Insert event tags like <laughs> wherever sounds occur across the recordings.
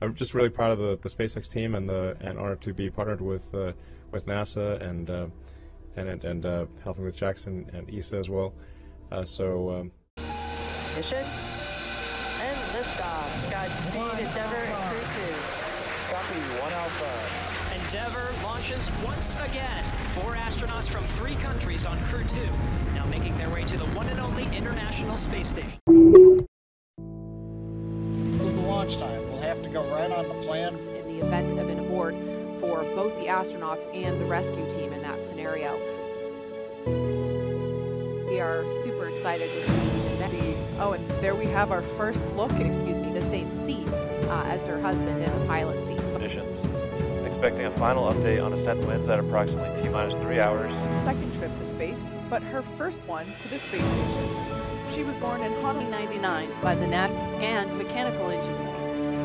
I'm just really proud of the, the SpaceX team and the and honored to be partnered with uh, with NASA and uh, and and uh, helping with JAXA and ESA as well. Uh, so. Um, Mission and liftoff. Godspeed, Endeavour and Crew 2. Copy, one Alpha. Endeavour launches once again. Four astronauts from three countries on Crew 2, now making their way to the one and only International Space Station. Have to go right on the plan. in the event of an abort for both the astronauts and the rescue team in that scenario. We are super excited to see the oh, and there we have our first look, excuse me, the same seat uh, as her husband in the pilot seat. Conditions. Expecting a final update on ascent winds at approximately T minus three hours. Second trip to space, but her first one to the space station. She was born in Honolulu 99 by the NAC and mechanical engineer.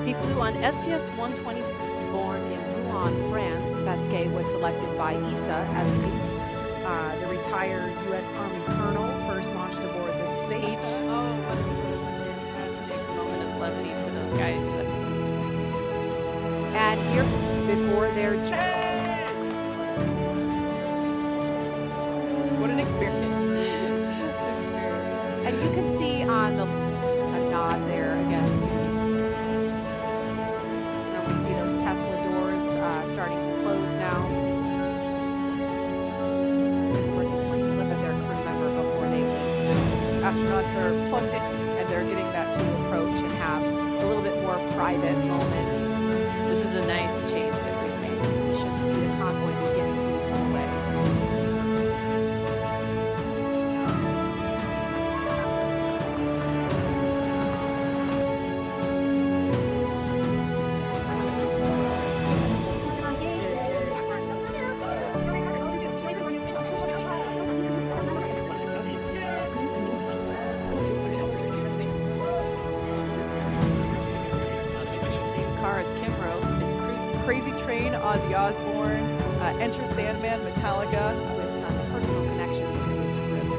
He flew on STS-120. Born in Rouen, France, Pesquet was selected by ESA as a. Uh, the retired U.S. Army colonel first launched aboard the space. Oh, what a fantastic moment of levity for those guys. And here, before their what an <laughs> experience! and you can see on the plugged in and they're getting that to approach and have a little bit more private moment. Train, Ozzy Osbourne, uh, Enter Sandman, Metallica, with some personal connections to this group.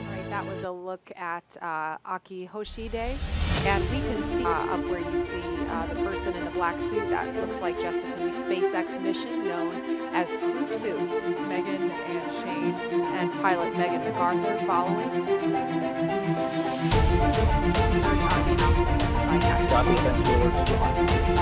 All right, that was a look at uh, Aki Hoshide. And we can see uh, up where you see uh, the person in the black suit. That looks like Jessica Lee's SpaceX mission known as Crew 2. Megan and Shane and pilot Megan McArthur following. Copy, then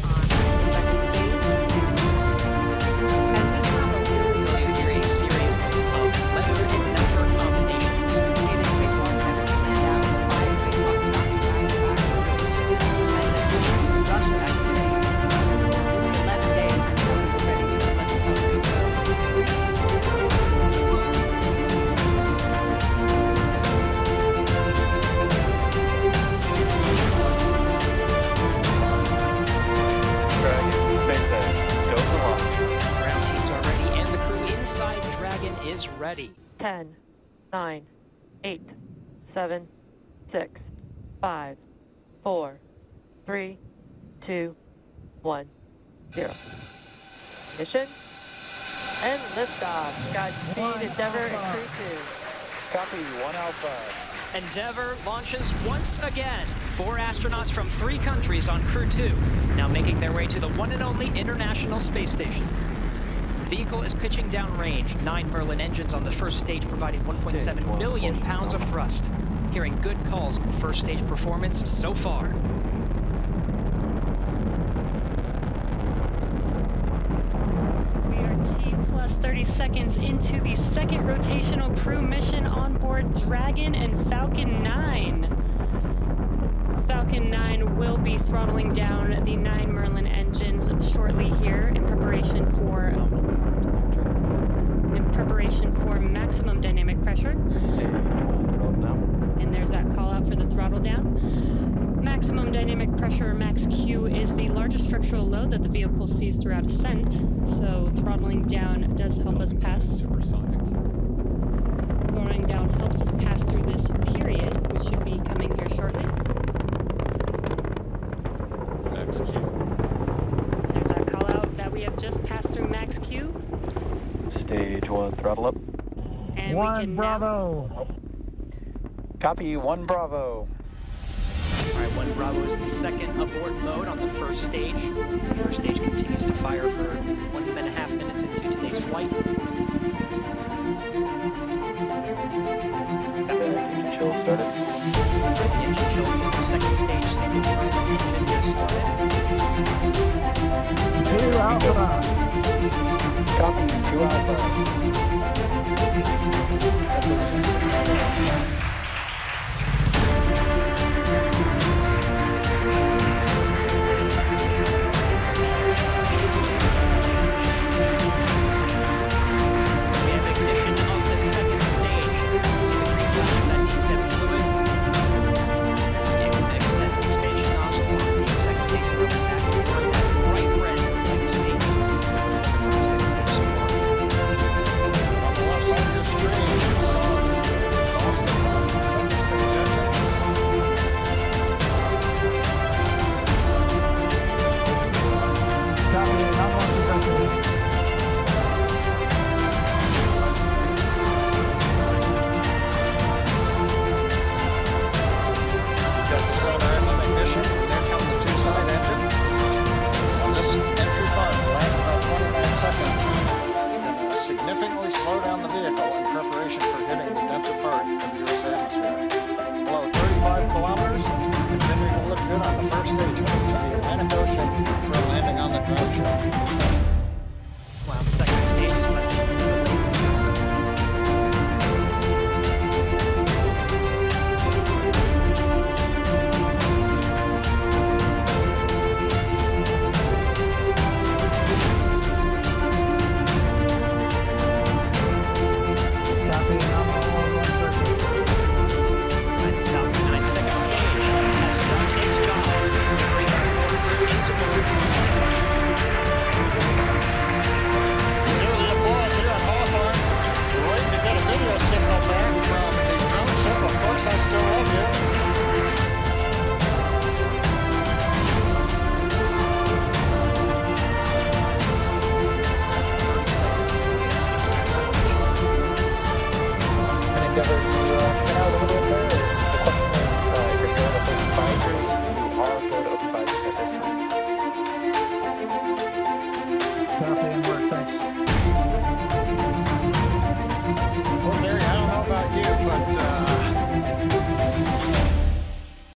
ready. 10, 9, 8, 7, 6, 5, 4, 3, 2, 1, 0. Mission and liftoff. Godspeed, Endeavour and Crew 2. Copy, one Alpha. Endeavour launches once again. Four astronauts from three countries on Crew 2, now making their way to the one and only International Space Station. Vehicle is pitching downrange. Nine Merlin engines on the first stage providing 1.7 million pounds of thrust. Hearing good calls on the first stage performance so far. We are T plus 30 seconds into the second rotational crew mission on board Dragon and Falcon 9. Falcon 9 will be throttling down the 9 preparation for um, in preparation for maximum dynamic pressure. And there's that call out for the throttle down. Maximum dynamic pressure, max Q, is the largest structural load that the vehicle sees throughout ascent. So throttling down does help us pass. Throttling down helps us pass through this period, which should be coming here shortly. Max Q. There's that call out that we have just passed through max Q. Stage one, throttle up. And we can now Copy, one Bravo. All right, one Bravo is the second abort mode on the first stage. The first stage continues to fire for one and a half minutes into today's flight. Engine chill started. The engine chill for the second stage Copy, two Alpha.